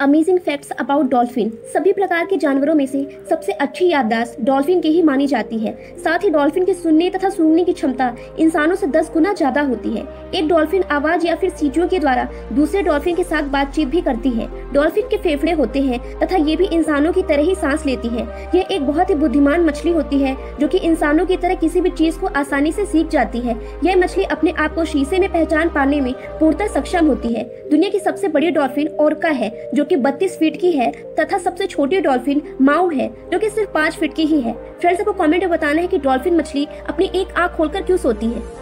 Amazing facts about dolphin सभी प्रकार के जानवरों में से सबसे अच्छी याददाश्त डॉल्फिन की ही मानी जाती है। साथ ही डॉल्फिन के सुनने तथा सूंघने की क्षमता इंसानों से दस गुना ज़्यादा होती है। एक डॉल्फिन आवाज़ या फिर सीटियों के द्वारा दूसरे डॉल्फिन के साथ बातचीत भी करती है। डॉल्फिन के फेफड़े होते हैं तथा ये भी इंसानों की तरह ही सांस लेती है। यह एक बहुत ही बुद्धिमान मछली होती है, जो कि इंसानों की तरह किसी भी चीज़ को आसानी से सीख जाती है। यह मछली अपने आप को शीशे में पहचान पाने में पूर्णतः सक्षम होती है। दुनिया की सबसे बड़ी डॉल्फिन ओरका है, जो की बत्तीस फीट की है तथा सबसे छोटी डॉल्फिन माऊ है, जो की सिर्फ़ पाँच फीट की ही है। फ्रेंड्स आपको कॉमेंट में बताना है की डॉल्फिन मछली अपनी एक आँख खोलकर क्यों सोती है।